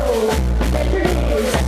know that your name